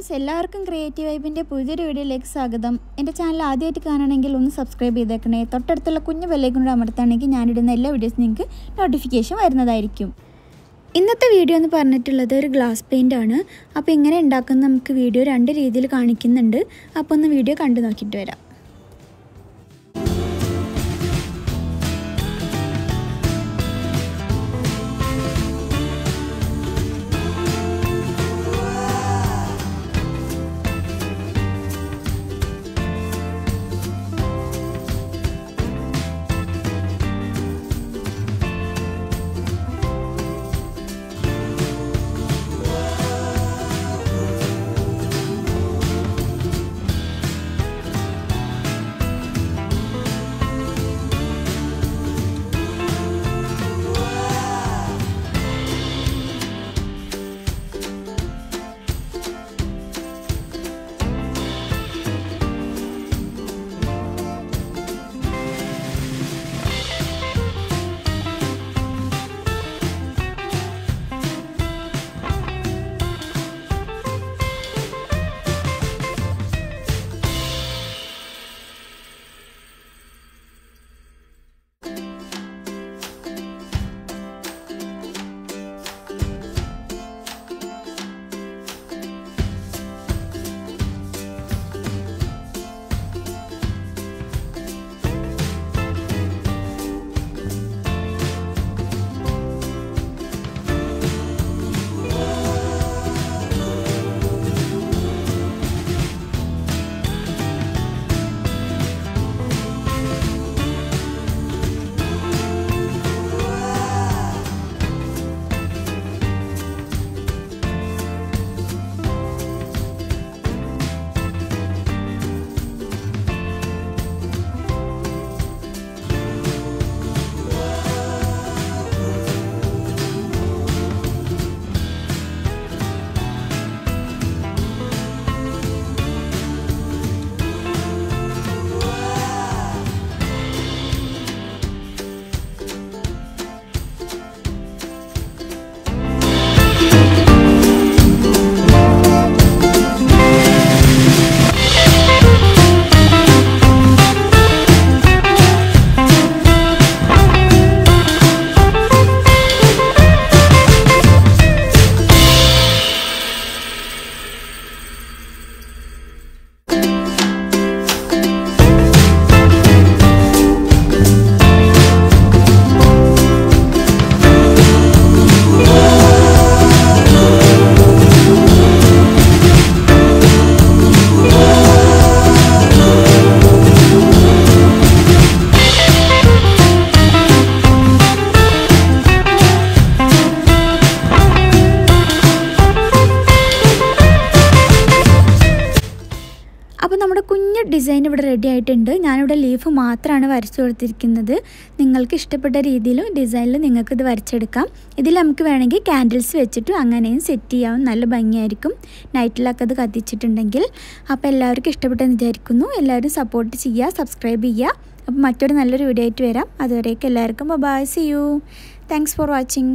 Friends എല്ലാവർക്കും creative വൈബിന്റെ പുതിയൊരു വീഡിയോയിലേക്ക് സ്വാഗതം. എന്റെ ചാനൽ ആദ്യമായിട്ട് കാണണമെങ്കിൽ ഒന്ന് സബ്സ്ക്രൈബ് ചെയ്തേക്കണേ. തൊട്ടടുത്തുള്ള കുഞ്ഞു ബെല്ലേക്കും കൂടെ അമർത്താണെങ്കിൽ ഞാനിടുന്ന എല്ലാ വീഡിയോസും നിങ്ങൾക്ക് നോട്ടിഫിക്കേഷൻ വരുന്നതായിരിക്കും. ഇന്നത്തെ വീഡിയോ എന്ന് പറഞ്ഞിട്ടുള്ളത് ഒരു ഗ്ലാസ് പെയിന്റ് ആണ്. അപ്പോൾ ഇങ്ങനെ ഉണ്ടാക്കുന്ന നമുക്ക് വീഡിയോ രണ്ട് രീതിയിൽ കാണിക്കുന്നുണ്ട്. അപ്പോൾ ഒന്ന് വീഡിയോ കണ്ടു നോക്കിയിട്ട് വരാം. കുഞ്ഞ് ഡിസൈൻ ഇവിടെ റെഡി ആയിട്ടുണ്ട്. ഞാനിവിടെ ലീഫ് മാത്രമാണ് വരച്ചു കൊടുത്തിരിക്കുന്നത്. നിങ്ങൾക്ക് ഇഷ്ടപ്പെട്ട രീതിയിലും ഡിസൈനിൽ നിങ്ങൾക്ക് ഇത് വരച്ചെടുക്കാം. ഇതിൽ നമുക്ക് വേണമെങ്കിൽ ക്യാൻഡിൽസ് വെച്ചിട്ട് അങ്ങനെയും സെറ്റ് ചെയ്യാവും. നല്ല ഭംഗിയായിരിക്കും. നൈറ്റിലൊക്കെ അത് കത്തിച്ചിട്ടുണ്ടെങ്കിൽ. അപ്പോൾ എല്ലാവർക്കും ഇഷ്ടപ്പെട്ടെന്ന് വിചാരിക്കുന്നു. എല്ലാവരും സപ്പോർട്ട് ചെയ്യുക സബ്സ്ക്രൈബ് ചെയ്യുക. അപ്പോൾ മറ്റൊരു നല്ലൊരു വീഡിയോ ആയിട്ട് വരാം. അതുവരേക്കും എല്ലാവർക്കും bye see you thanks for watching